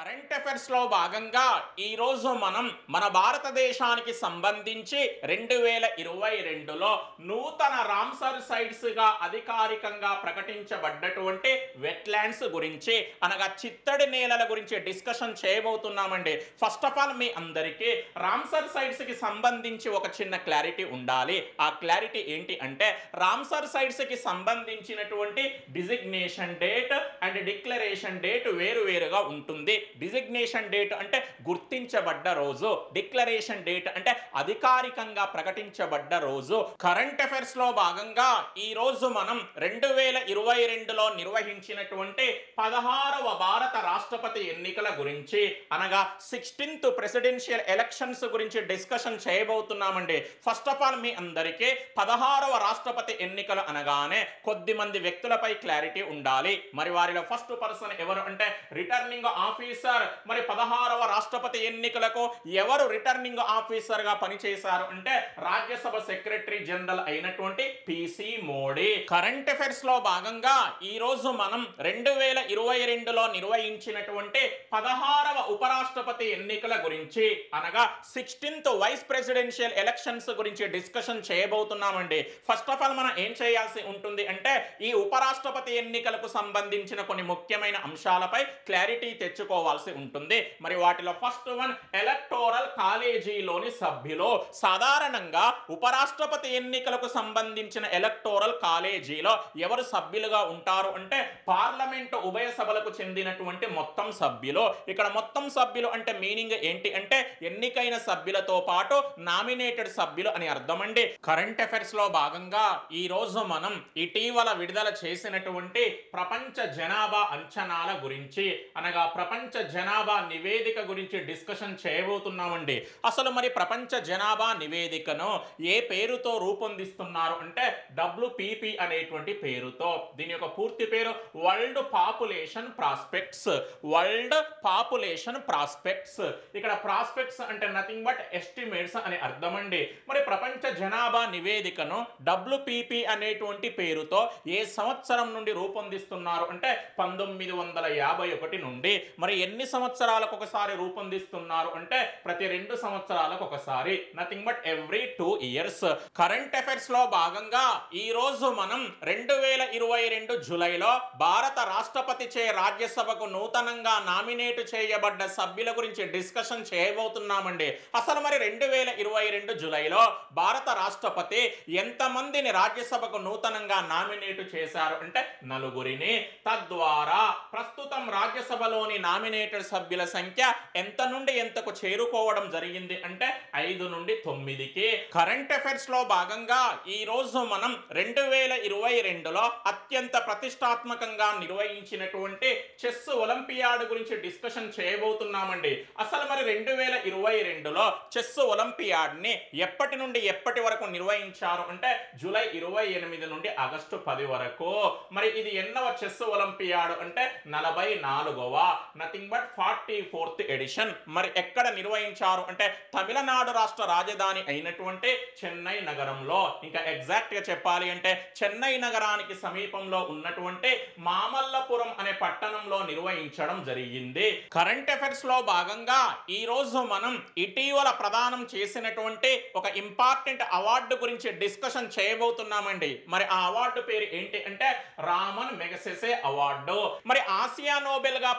Current అఫైర్స్లో భాగంగా ఈరోజు మనం మన భారతదేశానికి సంబంధించి రెండు వేల ఇరవై రెండులో నూతన రామ్సర్ సైట్స్గా అధికారికంగా ప్రకటించబడ్డటువంటి వెట్లాండ్స్ గురించి అనగా చిత్తడి నేలల గురించి డిస్కషన్ చేయబోతున్నామండి. ఫస్ట్ ఆఫ్ ఆల్ మీ అందరికీ రామ్సర్ సైట్స్కి సంబంధించి ఒక చిన్న క్లారిటీ ఉండాలి. ఆ క్లారిటీ ఏంటి అంటే రామ్సర్ సైట్స్కి సంబంధించినటువంటి designation date and declaration date వేరు వేరుగా ఉంటుంది. డిజిగ్నేషన్ డేట్ అంటే గుర్తించబడ్డ రోజు డిక్లరేషన్ డేట్ అంటే అధికారికంగా ప్రకటించబడ్డ రోజు. కరెంట్ అఫైర్స్లో భాగంగా ఈ రోజు మనం రెండు వేల ఇరవై రెండులో నిర్వహించినటువంటి పదహారవ భారత రాష్ట్రపతి ఎన్నికల గురించి అనగా సిక్స్టీన్త్ ప్రెసిడెన్షియల్ ఎలక్షన్స్ గురించి డిస్కషన్ చేయబోతున్నామండి. ఫస్ట్ ఆఫ్ ఆల్ మీ అందరికీ పదహారవ రాష్ట్రపతి ఎన్నికలు అనగానే కొద్ది మంది వ్యక్తులపై క్లారిటీ ఉండాలి. మరి వారిలో ఫస్ట్ పర్సన్ ఎవరు అంటే రిటర్నింగ్ ఆఫీస్ ఆఫీసర్. మరి పదహారవ రాష్ట్రపతి ఎన్నికలకు ఎవరు రిటర్నింగ్ ఆఫీసర్గా పనిచేశారు అంటే రాజ్యసభ సెక్రటరీ జనరల్ అయినటువంటి పిసి మోడీ. కరెంట్ అఫైర్స్లో భాగంగా ఈ రోజు మనం రెండు వేల ఇరవై రెండులో నిర్వహించినటువంటి పదహారవ ఉపరాష్ట్రపతి ఎన్నికల గురించి అనగా సిక్స్టీన్త్ వైస్ ప్రెసిడెన్షియల్ ఎలక్షన్స్ గురించి డిస్కషన్ చేయబోతున్నామండి. ఫస్ట్ ఆఫ్ ఆల్ మనం ఏం చేయాల్సి ఉంటుంది అంటే ఈ ఉపరాష్ట్రపతి ఎన్నికలకు సంబంధించిన కొన్ని ముఖ్యమైన అంశాలపై క్లారిటీ తెచ్చుకోవాల్సి ఉంటుంది. మరి వాటిలో ఫస్ట్ వన్ ఎలక్టోరల్ కాలేజీలోని సభ్యులు సాధారణంగా ఉపరాష్ట్రపతి ఎన్నికలకు సంబంధించిన ఎలక్టోరల్ కాలేజీలో ఎవరు సభ్యులుగా ఉంటారు అంటే పార్లమెంటు ఉభయ సభలకు చెందినటువంటి మొత్తం సభ్యులు. ఇక్కడ మొత్తం సభ్యులు అంటే మీనింగ్ ఏంటి అంటే ఎన్నికైన సభ్యులతో పాటు నామినేటెడ్ సభ్యులు అని అర్థం అండి. కరెంట్ అఫైర్స్లో భాగంగా ఈ రోజు మనం ఇటీవల విడుదల చేసినటువంటి ప్రపంచ జనాభా అంచనాల గురించి అనగా ప్రపంచ ప్రపంచ జనాభా నివేదిక గురించి డిస్కషన్ చేయబోతున్నామండి. అసలు మరి ప్రపంచ జనాభా నివేదికను ఏ పేరుతో రూపొందిస్తున్నారు అంటే డబ్ల్యూపిపి అనేటువంటి పేరుతో. దీని యొక్క పూర్తి పేరు world population prospects. World population prospects. ఇక్కడ ప్రాస్పెక్ట్స్ అంటే నథింగ్ బట్ ఎస్టిమేట్స్ అని అర్థం అండి మరి ప్రపంచ జనాభా నివేదికను డబ్ల్యూపిపి అనేటువంటి పేరుతో ఏ సంవత్సరం నుండి రూపొందిస్తున్నారు అంటే పంతొమ్మిది వందల యాభై ఒకటి నుండి. మరి ఎన్ని సంవత్సరాలకు ఒకసారి రూపొందిస్తున్నారు అంటే ప్రతి రెండు సంవత్సరాలకు ఒకసారి. Nothing but every two years current అఫైర్స్లో భాగంగా ఈ రోజు మనం రెండు వేల ఇరవై రెండు జూలైలో భారత రాష్ట్రపతి చే రాజ్యసభకు నూతనంగా నామినేట్ చేయబడ్డ సభ్యుల గురించి డిస్కషన్ చేయబోతున్నామండి. అసలు మరి రెండు వేల ఇరవై రెండు జూలైలో భారత రాష్ట్రపతి ఎంతమందిని రాజ్యసభకు నూతనంగా నామినేట్ చేశారు? అంటే నలుగురిని. తద్వారా ప్రస్తుతం రాజ్యసభలోని నామినేటెడ్ సభ్యుల సంఖ్య ఎంత నుండి ఎంతకు చేరుకోవడం జరిగింది అంటే ఐదు నుండి తొమ్మిదికి. కరెంట్ అఫైర్స్లో భాగంగా ఈ రోజు మనం రెండు వేల ఇరవై రెండులో అత్యంత ప్రతిష్టాత్మకంగా నిర్వహించినటువంటి చెస్ ఒలింపియాడ్ గురించి డిస్కషన్ చేయబోతున్నామండి. అసలు మరి రెండు వేల ఇరవై రెండులో చెస్ ఒలింపియాడ్ని ఎప్పటి నుండి ఎప్పటి వరకు నిర్వహించారు అంటే జూలై ఇరవై ఎనిమిది నుండి ఆగస్టు పది వరకు. మరి ఇది ఎన్నవ చెస్ ఒలింపియాడ్ అంటే నలభై నాలుగవ nothing but forty fourth edition మరి ఎక్కడ నిర్వహించారు? అంటే తమిళనాడు రాష్ట్ర రాజధాని అయినటువంటి చెన్నై నగరంలో. ఇంకా ఎగ్జాక్ట్గా చెప్పాలి అంటే చెన్నై నగరానికి సమీపంలో ఉన్నటువంటి మామల్లపురం అనే పట్టణంలో నిర్వహించడం జరిగింది. కరెంట్ అఫైర్స్లో భాగంగా ఈ రోజు మనం ఇటీవల ప్రదానం చేసినటువంటి ఒక ఇంపార్టెంట్ అవార్డు గురించి డిస్కషన్ చేయబోతున్నామండి. మరి ఆ అవార్డు పేరు ఏంటి అంటే రామన్ మెగసెసే అవార్డు మరి ఆసియా నోబెల్గా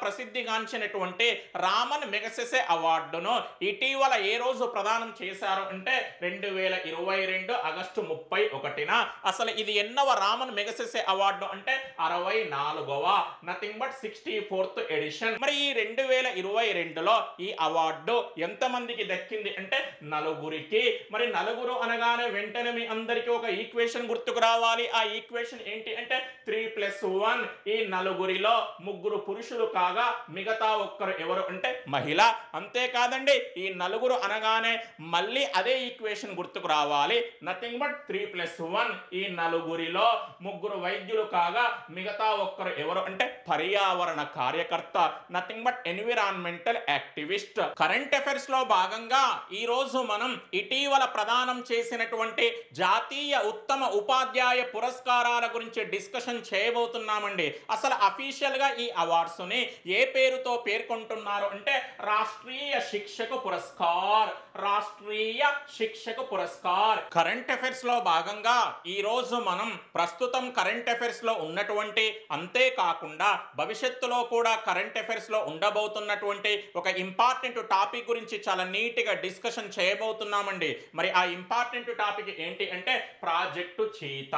ప్రసిద్ధిగాంచినటువంటి రామన్ మెగసెసే అవార్డును ఇటీవల ఏ రోజు ప్రదానం చేశారు అంటే రెండు వేల ఇరవై రెండు ఆగస్టు ముప్పై ఒకటిన. అసలు ఇది ఎన్నవ రామన్ మెగసెసే అవార్డు అంటే అరవై నాలుగవ nothing but sixty fourth edition మరి ఈ రెండు వేల ఇరవై రెండులో ఈ అవార్డు ఎంతమందికి దక్కింది అంటే నలుగురికి. మరి నలుగురు అనగానే వెంటనే మీ అందరికీ ఒక ఈక్వేషన్ గుర్తుకు రావాలి. ఆ ఈక్వేషన్ ఏంటి అంటే త్రీ ప్లస్ వన్ ఈ నలుగురిలో ముగ్గురు పురుషులు కాగా మిగతా ఒక్కరు ఎవరు అంటే మహిళ. అంతేకాదండి ఈ నలుగురు అనగానే మళ్ళీ అదే ఈక్వేషన్ గుర్తుకు రావాలి. Nothing but three plus one ఈ నలుగురిలో ముగ్గురు వైద్యులు కాగా మిగతా ఒక్కరు ఎవరు అంటే పర్యావరణ కార్యకర్త nothing but environmental activist current అఫైర్స్లో భాగంగా ఈ రోజు మనం ఇటీవల ప్రదానం చేసినటువంటి జాతీయ ఉత్తమ ఉపాధ్యాయ పురస్కారాల గురించి డిస్కషన్ చేయబోతున్నామండి. అసలు అఫీషియల్గా ఈ అవార్డ్స్ని ఏ పేరు పేరుతో పేర్కొంటున్నారు అంటే రాష్ట్రీయ శిక్షకు పురస్కార్ రాష్ట్రీయ శిక్షకు పురస్కార్. కరెంట్ అఫైర్స్లో భాగంగా ఈ రోజు మనం ప్రస్తుతం కరెంట్ అఫైర్స్లో ఉన్నటువంటి అంతేకాకుండా భవిష్యత్తులో కూడా కరెంట్ అఫైర్స్లో ఉండబోతున్నటువంటి ఒక ఇంపార్టెంట్ టాపిక్ గురించి చాలా నీట్గా డిస్కషన్ చేయబోతున్నామండి. మరి ఆ ఇంపార్టెంట్ టాపిక్ ఏంటి అంటే ప్రాజెక్టు చీత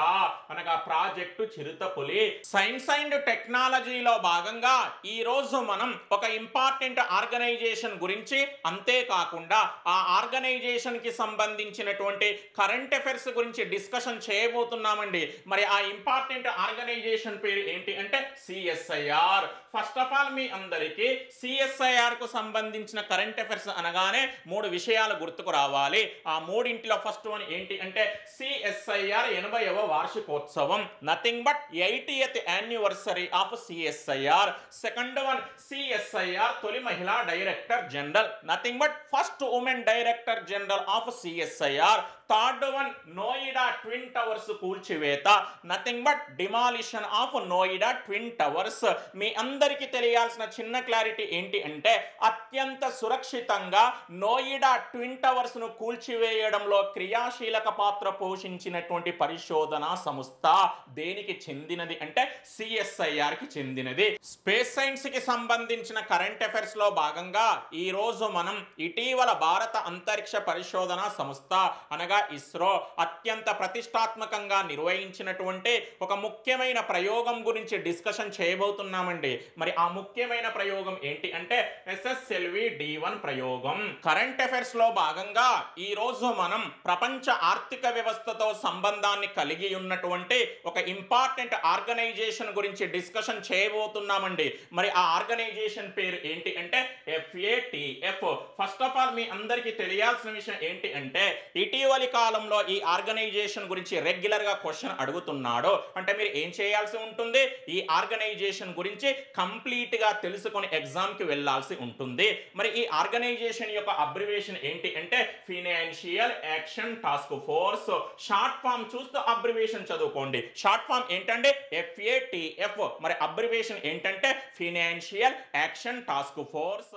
అనగా ప్రాజెక్టు చిరుతపులి. సైన్స్ అండ్ టెక్నాలజీలో భాగంగా ఈ రోజు మనం ఒక ఇంపార్టెంట్ ఆర్గనైజేషన్ గురించి అంతేకాకుండా ఆ ఆర్గనైజేషన్కి సంబంధించినటువంటి కరెంట్ అఫైర్స్ గురించి డిస్కషన్ చేయబోతున్నామండి. మరి ఆ ఇంపార్టెంట్ ఆర్గనైజేషన్ పేరు ఏంటి అంటే సిఎస్ఐఆర్ ఫస్ట్ ఆఫ్ ఆల్ మీ అందరికీ సిఎస్ఐఆర్కు సంబంధించిన కరెంట్ అఫైర్స్ అనగానే మూడు విషయాలు గుర్తుకు రావాలి. ఆ మూడింటిలో ఫస్ట్ వన్ ఏంటి అంటే సిఎస్ఐఆర్ ఎనభైవ వార్షికోత్సవం. Nothing but eightieth anniversary of CSIR second one C CSIR తొలి మహిళా director general nothing but first women director general of CSIR third one Noida twin towers కూల్చివేత nothing but demolition of Noida twin towers మీ అందరికీ తెలియాల్సిన చిన్న clarity ఏంటి అంటే అత్యంత సురక్షితంగా నోయిడా ట్విన్ టవర్స్ను కూల్చివేయడంలో క్రియాశీలక పాత్ర పోషించినటువంటి పరిశోధనా సంస్థ దేనికి చెందినది అంటే సిఎస్ఐఆర్కి చెందినది. స్పేస్ సైన్స్కి సంబంధించి సంబంధించిన కరెంట్ అఫైర్స్లో భాగంగా ఈ రోజు మనం ఇటీవల భారత అంతరిక్ష పరిశోధన సంస్థ అనగా ఇస్రో అత్యంత ప్రతిష్టాత్మకంగా నిర్వహించినటువంటి ఒక ముఖ్యమైన ప్రయోగం గురించి డిస్కషన్ చేయబోతున్నామండి. మరి ఆ ముఖ్యమైన ప్రయోగం ఏంటి అంటే ఎస్ఎస్ఎల్వి డి వన్ ప్రయోగం. కరెంట్ అఫైర్స్లో భాగంగా ఈ రోజు మనం ప్రపంచ ఆర్థిక వ్యవస్థతో సంబంధాన్ని కలిగి ఉన్నటువంటి ఒక ఇంపార్టెంట్ ఆర్గనైజేషన్ గురించి డిస్కషన్ చేయబోతున్నామండి. మరి ఆ ఆర్గనైజేషన్ పేరు ఏంటి అంటే ఎఫ్ఏటిఎఫ్ ఫస్ట్ ఆఫ్ ఆల్ మీ అందరికీ తెలియాల్సిన విషయం ఏంటి అంటే ఇటీవలి కాలంలో ఈ ఆర్గనైజేషన్ గురించి రెగ్యులర్గా క్వశ్చన్ అడుగుతున్నాడు. అంటే మీరు ఏం చేయాల్సి ఉంటుంది? ఈ ఆర్గనైజేషన్ గురించి కంప్లీట్గా తెలుసుకొని ఎగ్జామ్కి వెళ్ళాల్సి ఉంటుంది. మరి ఈ ఆర్గనైజేషన్ యొక్క అబ్రివేషన్ ఏంటి అంటే financial action task force short form చూస్తూ అబ్రివేషన్ చదువుకోండి. షార్ట్ ఫామ్ ఏంటంటే ఎఫ్ఏటిఎఫ్ మరి అబ్రివేషన్ ఏంటంటే ఫినాన్షియల్ యాక్షన్ టాస్క్ ఫోర్స్